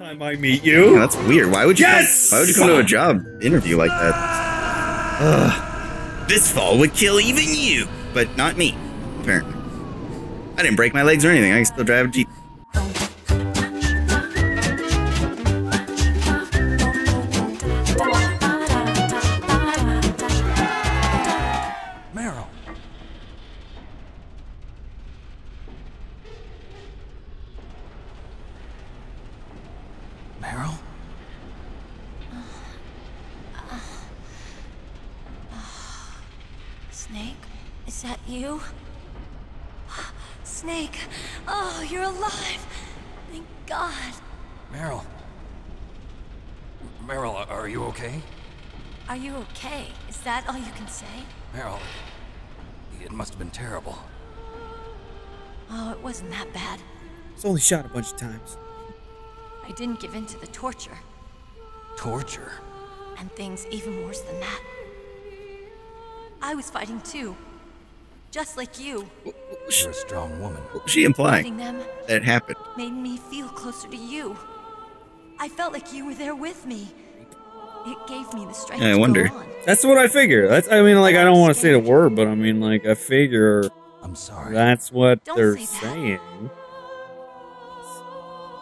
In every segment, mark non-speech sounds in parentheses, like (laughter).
time I meet you. Yeah, that's weird. Why would you? Yes! Come, why would you come to a job interview like that? Ugh. This fall would kill even you, but not me. Apparently, I didn't break my legs or anything. I can still drive a jeep. Meryl, are you okay? Are you okay? Is that all you can say? Meryl, it must have been terrible. Oh, it wasn't that bad. It's only shot a bunch of times. I didn't give in to the torture, Torture? and things even worse than that. I was fighting too. Just like you. You're a strong woman. She implying Fighting them that it happened? made me feel closer to you. I felt like you were there with me. It gave me the strength Yeah, I to wonder. go on. That's what I figure. That's I mean, like I don't want to say the word, but I mean, like I figure I'm sorry. that's what Don't they're say that. saying.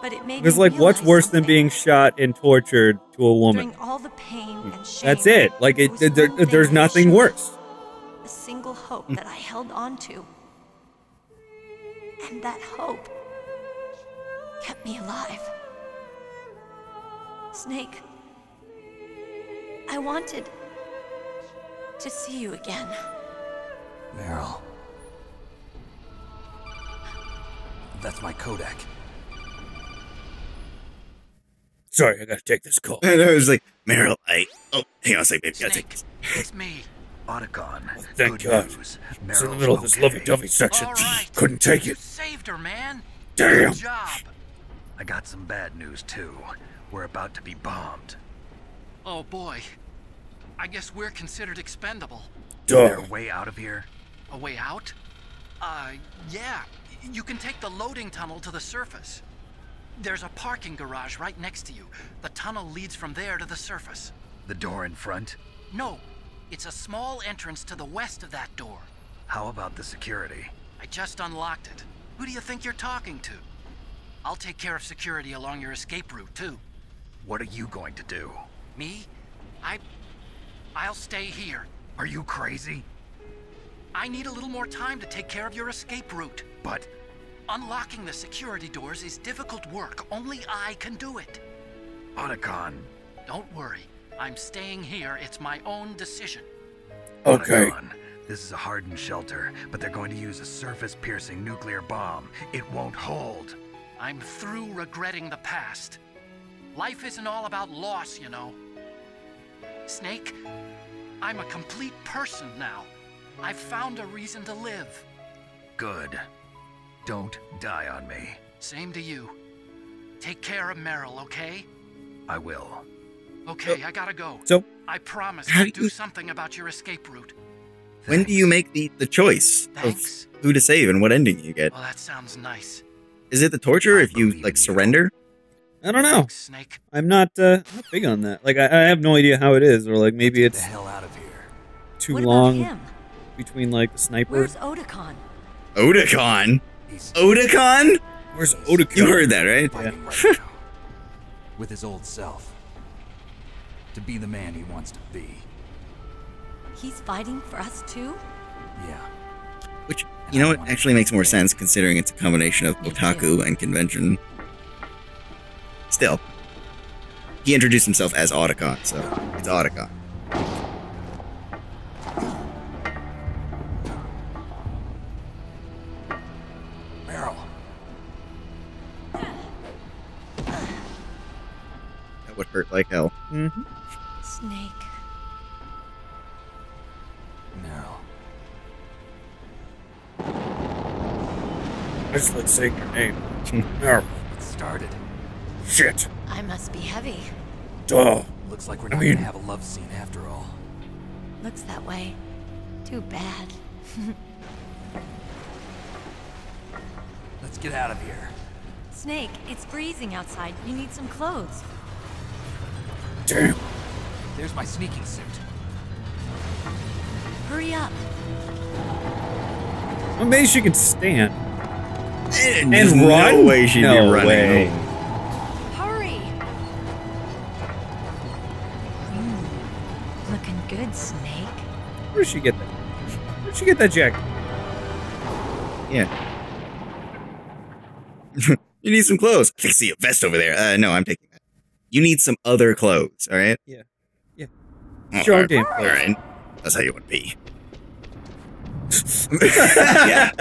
But it made Because like, what's realize worse than being shot and tortured to a woman? During all the pain and shame. That's it. Like there it, there, there's nothing worse. A single hope that I held on to. And that hope kept me alive. Snake, I wanted to see you again. Meryl. That's my Codec. Sorry, I gotta take this call. And I was like, Meryl, I. Oh, hang on a second, baby. I gotta take Snake, this. it's me. Otacon. Oh, thank Good God. news. It's in the Meryl's middle of this lovey-dovey section. All right. Couldn't take You it. saved her, man. Damn. Good job. I got some bad news too. We're about to be bombed. Oh boy. I guess we're considered expendable. Is there a way out of here? A way out? Uh, yeah. You can take the loading tunnel to the surface. There's a parking garage right next to you. The tunnel leads from there to the surface. The door in front? No, it's a small entrance to the west of that door. How about the security? I just unlocked it. Who do you think you're talking to? I'll take care of security along your escape route, too. What are you going to do? Me? I. I'll stay here. Are you crazy? I need a little more time to take care of your escape route. But Unlocking the security doors is difficult work. Only I can do it. Otacon. Don't worry. I'm staying here. It's my own decision. Okay. Otacon. This is a hardened shelter, but they're going to use a surface-piercing nuclear bomb. It won't hold. I'm through regretting the past. Life isn't all about loss, you know. Snake, I'm a complete person now. I've found a reason to live. Good. Don't die on me. Same to you. Take care of Meryl, okay? I will. Okay, I gotta go. So I promise How I'll do do something about your escape route. When do you make the, the choice Thanks. of who to save and what ending you get? Well, that sounds nice. Is it the torture I if you believe like you. surrender? I don't know. Snake. I'm not, uh, not big on that. Like I, I have no idea how it is, or like maybe Get the it's hell out of here. too what long him? between like the sniper. Where's Otakon? Otakon? He's Otakon? Where's Otakon? You heard that, right? fighting right. (laughs) With his old self. To be the man he wants to be. He's fighting for us too? Yeah. Which, you know, it actually makes more sense considering it's a combination of otaku and convention. Still, he introduced himself as Otacon, so it's Otacon. Meryl. That would hurt like hell. Mm-hmm. Snake. Meryl. I just like saying your name. It started. Shit. I must be heavy. Duh. Looks like we're I not mean- gonna have a love scene after all. Looks that way. Too bad. (laughs) Let's get out of here. Snake, it's freezing outside. You need some clothes. Damn. There's my sneaking suit. Hurry up. Well, maybe she can stand. And, And no run? way she'd No be running. way. Where did she get that? Where did she get that jacket? Yeah. (laughs) you need some clothes. I see a vest over there. Uh, no, I'm taking that. You need some other clothes, all right? Yeah. Yeah. Oh, Sure, all right. damn All That's how you want to be. (laughs) yeah.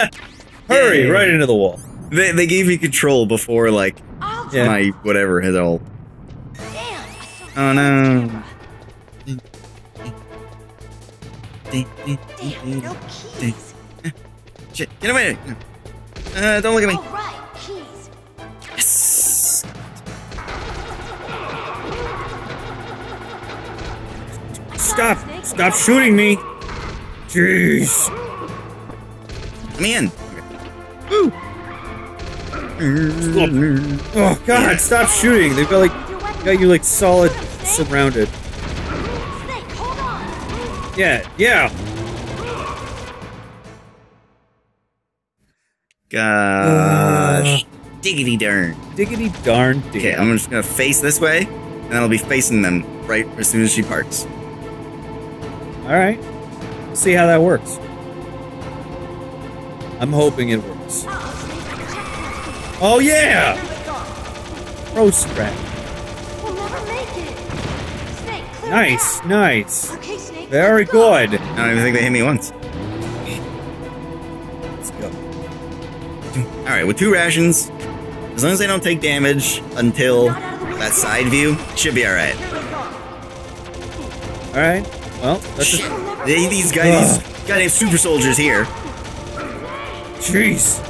Hurry, Yeah. right into the wall. They, they gave me control before, like, Yeah. my whatever had all. damn! Oh, no. Damn, no keys. Shit, get away! Uh, don't look at me. Right, keys. Yes. I got it, Stop! Stop shooting me! Jeez. Come in. Woo. Oh God! Stop shooting! They've got like got you like solid surrounded. Snake, hold on. Yeah, yeah. Gosh. Diggity darn. Diggity darn damn. Okay, I'm just gonna face this way, and I'll be facing them right as soon as she parks. All right. See how that works. I'm hoping it works. Uh-oh, Snake. Check Oh yeah! Pro strap. We'll never. Snake, Nice, nice. Path. Okay, Snake. Very good. I don't even think they hit me once. Let's go. All right, with two rations, as long as they don't take damage until that side view, should be all right. Here we go. All right. Well, that's just. They, these guys, these goddamn super soldiers here. Jeez.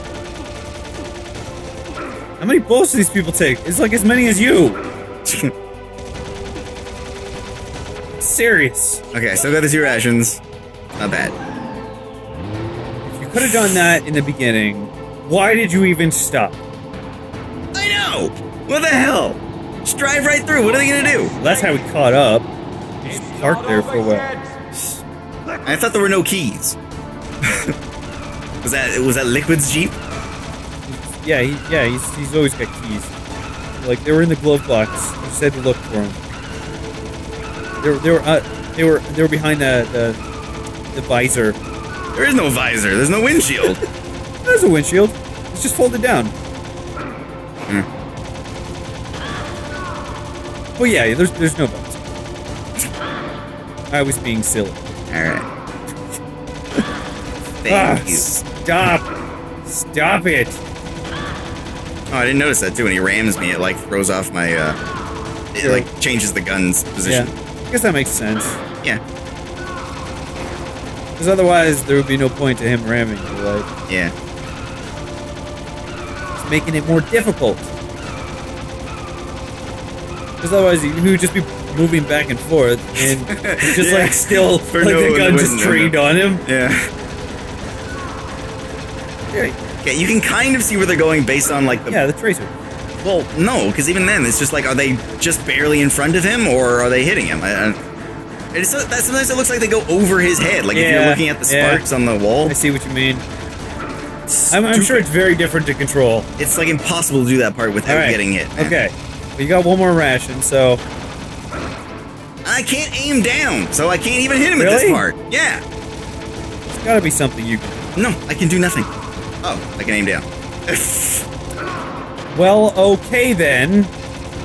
How many bullets do these people take? It's like as many as you. (laughs) Serious. okay, still got the two rations. Not bad. If you could have done that in the beginning, why did you even stop? I know. What the hell? Just drive right through. What are they gonna do? That's how we caught up. We just parked there for a while. I thought there were no keys. (laughs) was that was that Liquid's jeep? Yeah, he, yeah, he's, he's always got keys. Like they were in the glove box. You said to look for them. They were, they were, uh, they were, they were behind the the, the visor. There is no visor. There's no windshield. (laughs) There's a windshield. It's just folded down. Well, yeah, there's there's no bugs. I was being silly. All right. (laughs) Thank Ah, you. stop! Stop it! Oh, I didn't notice that too. When he rams me, it like throws off my. uh It like changes the gun's Yeah, position. I guess that makes sense. Yeah. Because otherwise, there would be no point to him ramming you. Like, Yeah. it's making it more difficult. Because otherwise, he he would just be moving back and forth, and just (laughs) Yeah. like still, (laughs) For like no- the gun just trained on him. Yeah. Okay, you can kind of see where they're going based on like the. Yeah, the tracer. Well, no, because even then, it's just like, are they just barely in front of him, or are they hitting him? I, I, it's that sometimes it looks like they go over his head. Like if you're looking at the yeah. sparks on the wall, I see what you mean. I'm, I'm sure it's very different to control. it's like impossible to do that part without right. getting hit. man. Okay, well, you got one more ration, so I can't aim down, so I can't even hit him at this Really? part. Yeah. it's got to be something you can. No, I can do nothing. Oh, I can aim down. (laughs) Well, okay then.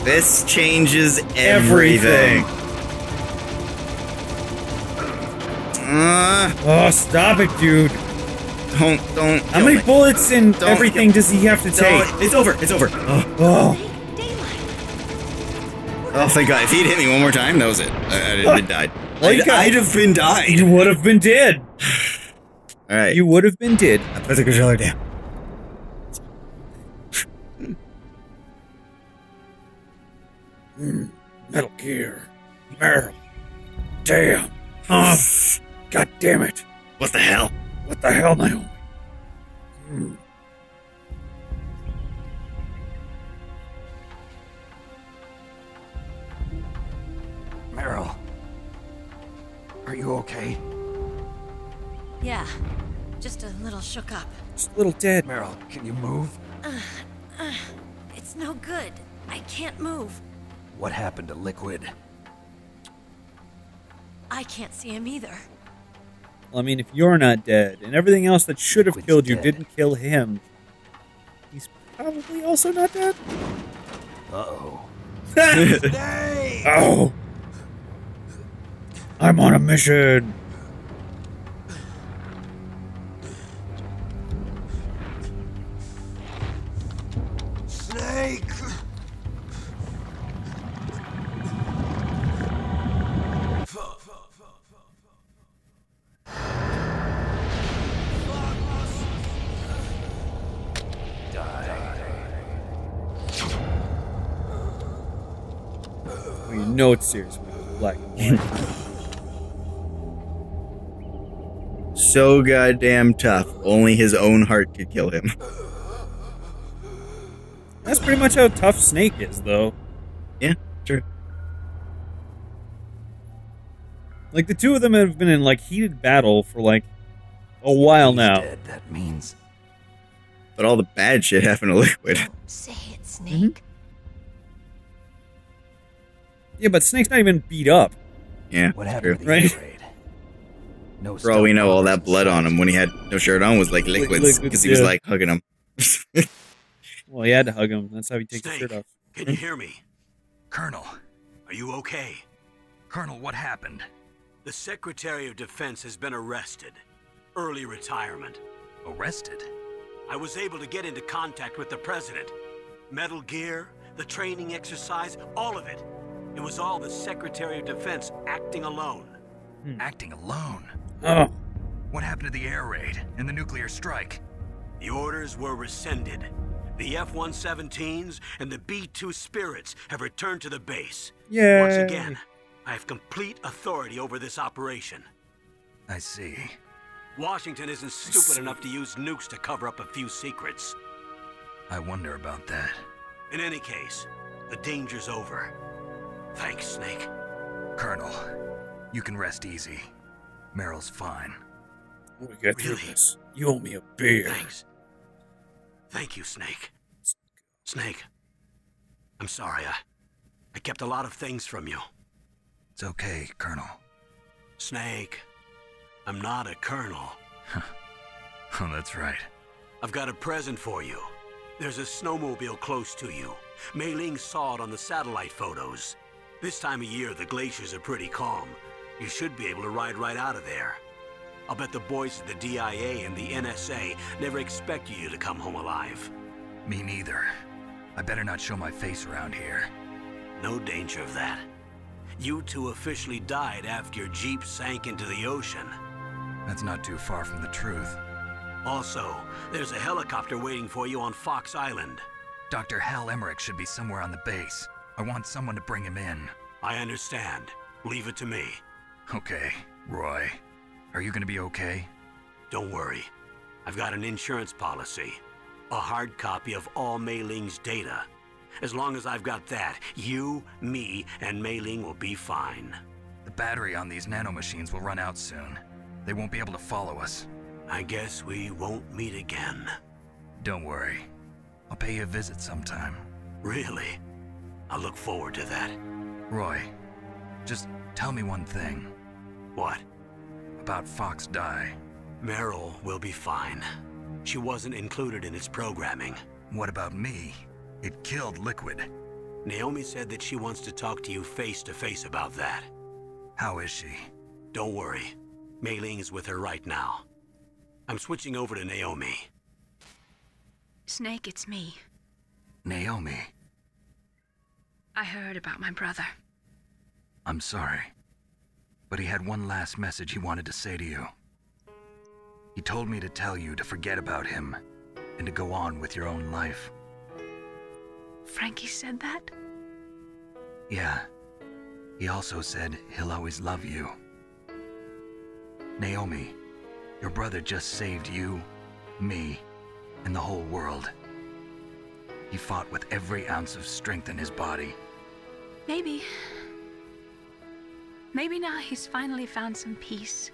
this changes everything. Uh, Oh, stop it, dude. don't, don't. How many bullets and Don't- everything does he have to take? It's over. It's over. Oh, Oh, oh, thank God. If he'd hit me one more time, that was it. I, I'd have been died. I'd, I'd have been died. you would have been dead. (sighs) All right. You would have been dead. I put the controller down. Mm, Metal Gear. Meryl. Damn. Oh, God damn it. What the hell? What the hell, Meryl? Hmm. Meryl. Are you okay? Yeah. Just a little shook up. Just a little dead. Meryl, can you move? Uh, uh, it's no good. I can't move. What happened to Liquid? I can't see him either. Well, I mean, if you're not dead, and everything else that should have Liquid's killed you dead. didn't kill him, he's probably also not dead. Uh-oh. (laughs) Oh! I'm on a mission! Know it's serious when it's black. So goddamn tough. Only his own heart could kill him. That's pretty much how tough Snake is, though. Yeah, true. Like, the two of them have been in, like, heated battle for, like, a while He's now. Dead, that means. But all the bad shit happened to Liquid. Say it, mm-hmm. Snake. Yeah, but Snake's not even beat up. Yeah, What happened to the (laughs) Right. No For all we know, all that blood on him when he had no shirt on was like Li- liquids liquids, because he was like hugging him. (laughs) Well, he had to hug him. That's how he takes Snake, his shirt off. can you hear me? Colonel, Are you okay? Colonel, what happened? The Secretary of Defense has been arrested. Early retirement. Arrested? I was able to get into contact with the President. Metal Gear, the training exercise, all of it. It was all the Secretary of Defense acting alone. Hmm. Acting alone. Oh, What happened to the air raid and the nuclear strike? The orders were rescinded. The F-117s and the B-2 Spirits have returned to the base. Yay. Once again, I have complete authority over this operation. I see. Washington isn't stupid enough to use nukes to cover up a few secrets. I wonder about that. In any case, the danger's over. Thanks, Snake. Colonel, you can rest easy. Meryl's fine. we get through Really? this. You owe me a beer. Thanks. Thank you, Snake. Snake, I'm sorry. I, I kept a lot of things from you. It's okay, Colonel. Snake, I'm not a colonel. (laughs) Oh, that's right. I've got a present for you. There's a snowmobile close to you. Mei Ling saw it on the satellite photos. This time of year, the glaciers are pretty calm. You should be able to ride right out of there. I'll bet the boys at the DIA and the NSA never expected you to come home alive. Me neither. I better not show my face around here. No danger of that. You two officially died after your Jeep sank into the ocean. That's not too far from the truth. Also, there's a helicopter waiting for you on Fox Island. Dr. Hal Emmerich should be somewhere on the base. I want someone to bring him in. I understand. Leave it to me. Okay, Roy. Are you gonna be okay? Don't worry. I've got an insurance policy. A hard copy of all Mei Ling's data. As long as I've got that, you, me, and Mei Ling will be fine. The battery on these nanomachines will run out soon. They won't be able to follow us. I guess we won't meet again. Don't worry. I'll pay you a visit sometime. Really? I look forward to that. Roy, just tell me one thing What? about Fox Die. Meryl will be fine. She wasn't included in its programming. What about me? It killed Liquid. Naomi said that she wants to talk to you face to face about that. How is she? Don't worry. Mei Ling is with her right now. I'm switching over to Naomi. Snake, it's me. Naomi, I heard about my brother. I'm sorry. But he had one last message he wanted to say to you. He told me to tell you to forget about him and to go on with your own life. Frankie said that? Yeah. He also said he'll always love you. Naomi, your brother just saved you, me, and the whole world. He fought with every ounce of strength in his body. Maybe. Maybe now he's finally found some peace.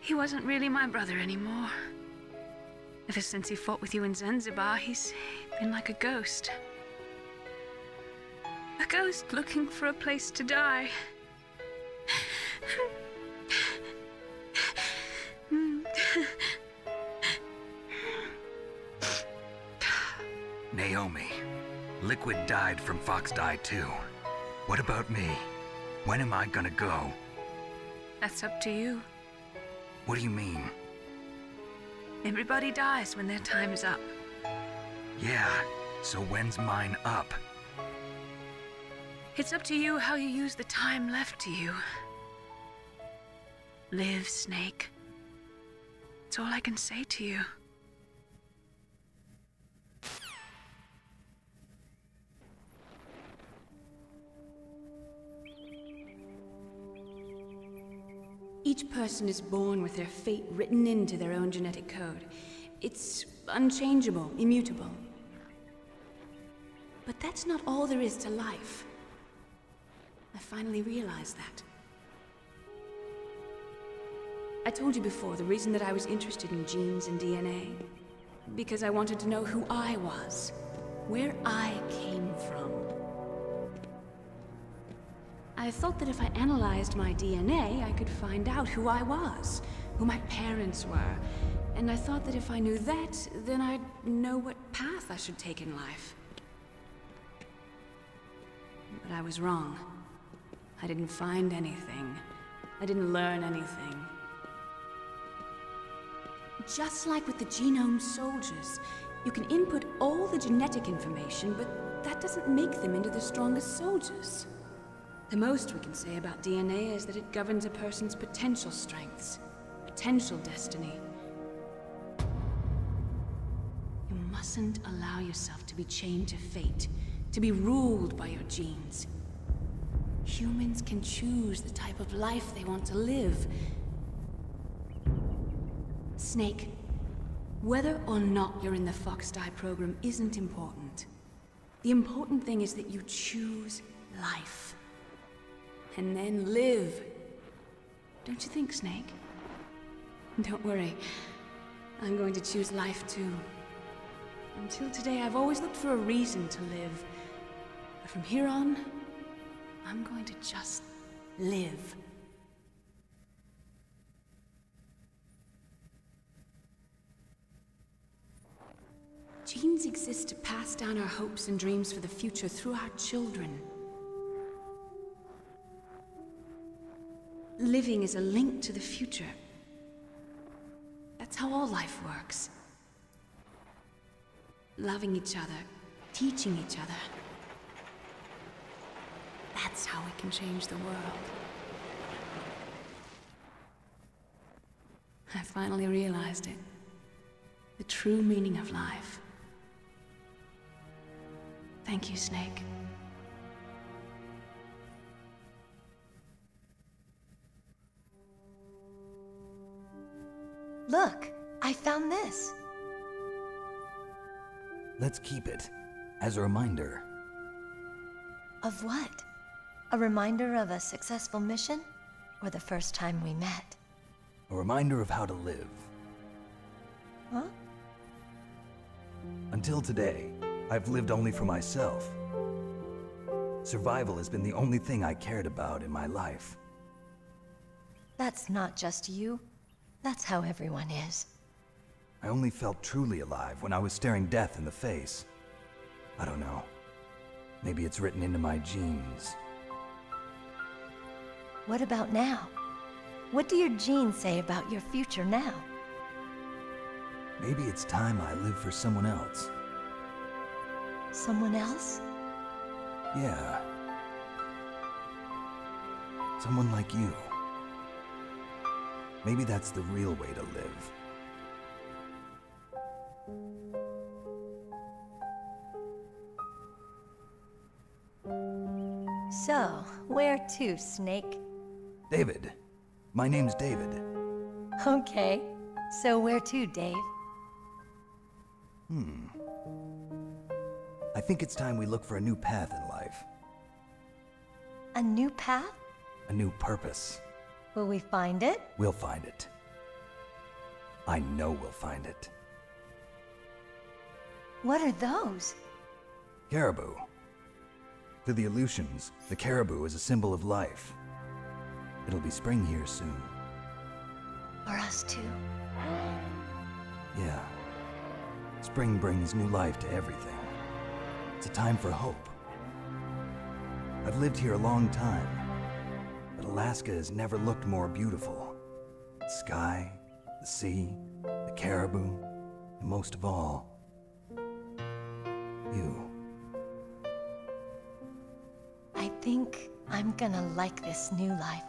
He wasn't really my brother anymore. Ever since he fought with you in Zanzibar, he's been like a ghost. A ghost looking for a place to die. Naomi, Liquid died from Fox Die too. What about me? When am I gonna go? That's up to you. What do you mean? Everybody dies when their time is up. Yeah, so when's mine up? It's up to you how you use the time left to you. Live, Snake. It's all I can say to you. Each person is born with their fate written into their own genetic code. It's unchangeable, immutable. But that's not all there is to life. I finally realized that. I told you before the reason that I was interested in genes and DNA. Because I wanted to know who I was, where I came from. I thought that if I analyzed my DNA, I could find out who I was, who my parents were. And I thought that if I knew that, then I'd know what path I should take in life. But I was wrong. I didn't find anything. I didn't learn anything. Just like with the genome soldiers, you can input all the genetic information, but that doesn't make them into the strongest soldiers. The most we can say about DNA is that it governs a person's potential strengths, potential destiny. You mustn't allow yourself to be chained to fate, to be ruled by your genes. Humans can choose the type of life they want to live. Snake, whether or not you're in the Fox Die program isn't important. The important thing is that you choose life. And then live. Don't you think, Snake? Don't worry. I'm going to choose life too. Until today, I've always looked for a reason to live. But from here on, I'm going to just live. Genes exist to pass down our hopes and dreams for the future through our children. Living is a link to the future. That's how all life works. Loving each other, teaching each other. That's how we can change the world. I finally realized it. The true meaning of life. Thank you, Snake. Look, I found this. Let's keep it as a reminder. Of what? A reminder of a successful mission? Or the first time we met? A reminder of how to live. Huh? Until today, I've lived only for myself. Survival has been the only thing I cared about in my life. That's not just you. That's how everyone is. I only felt truly alive when I was staring death in the face. I don't know. Maybe it's written into my genes. What about now? What do your genes say about your future now? Maybe it's time I live for someone else. Someone else? Yeah. Someone like you. Maybe that's the real way to live. So, where to, Snake? David. My name's David. Okay. So where to, Dave? Hmm. I think it's time we look for a new path in life. A new path? A new purpose. Will we find it? We'll find it. I know we'll find it. What are those? Caribou. To the Aleutians, the caribou is a symbol of life. It'll be spring here soon. For us too. (gasps) Yeah. Spring brings new life to everything. It's a time for hope. I've lived here a long time, Alaska has never looked more beautiful. The sky, the sea, the caribou, and most of all, you. I think I'm gonna like this new life.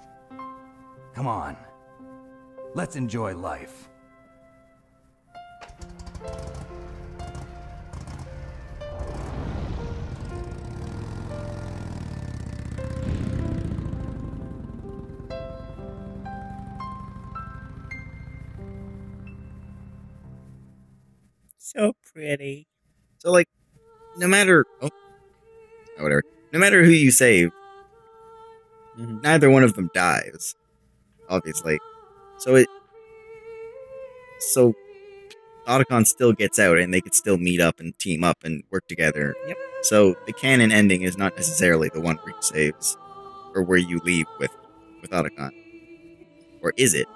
Come on. Let's enjoy life. Pretty. So like, no matter oh, oh, whatever, no matter who you save, Mhm. neither one of them dies. Obviously, so it so Otacon still gets out, and they could still meet up and team up and work together. Yep. So the canon ending is not necessarily the one where he saves, or where you leave with with Otacon, or is it?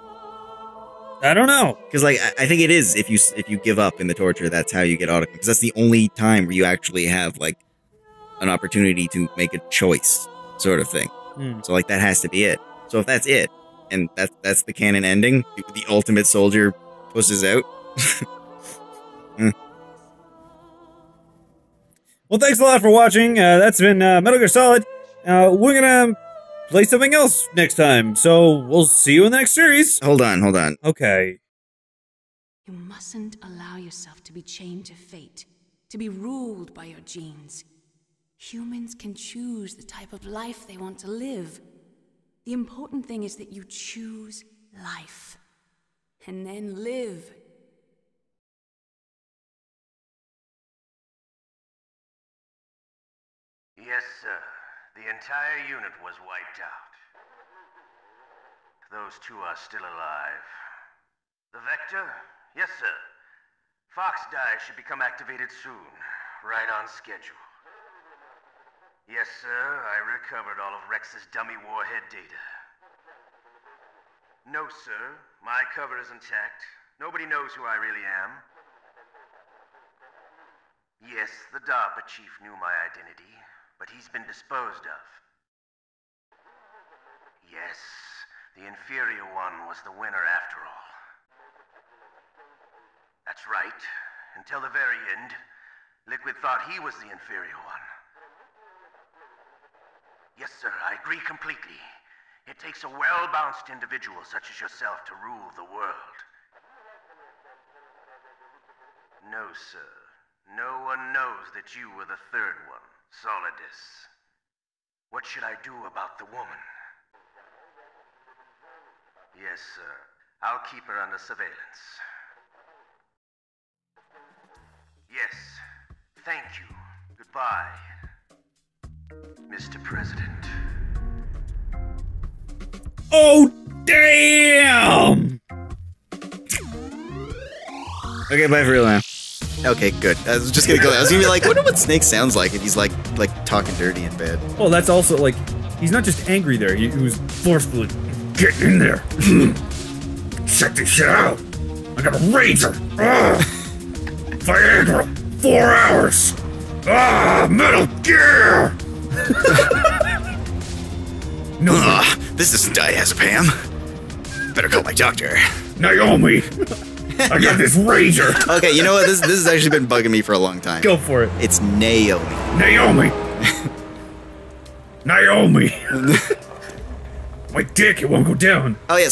I don't know. Because like I, I think it is if you if you give up in the torture, that's how you get Otacon. Because that's the only time where you actually have like an opportunity to make a choice, sort of thing. Hmm. So like that has to be it. So if that's it, and that's that's the canon ending, the, the ultimate soldier pushes out. (laughs) Well, thanks a lot for watching. Uh, that's been uh, Metal Gear Solid. Uh, we're gonna play something else next time, so we'll see you in the next series. hold on, hold on. Okay. You mustn't allow yourself to be chained to fate, to be ruled by your genes. Humans can choose the type of life they want to live. The important thing is that you choose life. And then live. Yes, sir. The entire unit was wiped out. Those two are still alive. The Vector? Yes, sir. Fox Die should become activated soon, right on schedule. Yes, sir, I recovered all of Rex's dummy warhead data. No, sir, my cover is intact. Nobody knows who I really am. Yes, the DARPA chief knew my identity, but he's been disposed of. Yes, the inferior one was the winner after all. That's right. Until the very end, Liquid thought he was the inferior one. Yes, sir, I agree completely. It takes a well-balanced individual such as yourself to rule the world. No, sir. No one knows that you were the third one, Solidus. What should I do about the woman? Yes, sir. I'll keep her under surveillance. Yes. Thank you. Goodbye, Mr. President. Oh damn! Okay, bye for real now. Okay, good. I was just gonna go. I was gonna be like, wonder what Snake sounds like if he's like like talking dirty in bed. Well, that's also like he's not just angry there. He, he was forcefully get in there. (laughs) Check this shit out. I got a razor. Ugh. (laughs) Viagra. Four hours. Ah, Metal Gear. no, (laughs) Ugh, this isn't diazepam. Better call my doctor. Naomi. I got this razor. (laughs) Okay, you know what? This this has actually been bugging me for a long time. Go for it, It's Naomi. Naomi. (laughs) Naomi. (laughs) My dick, it won't go down. Oh yes,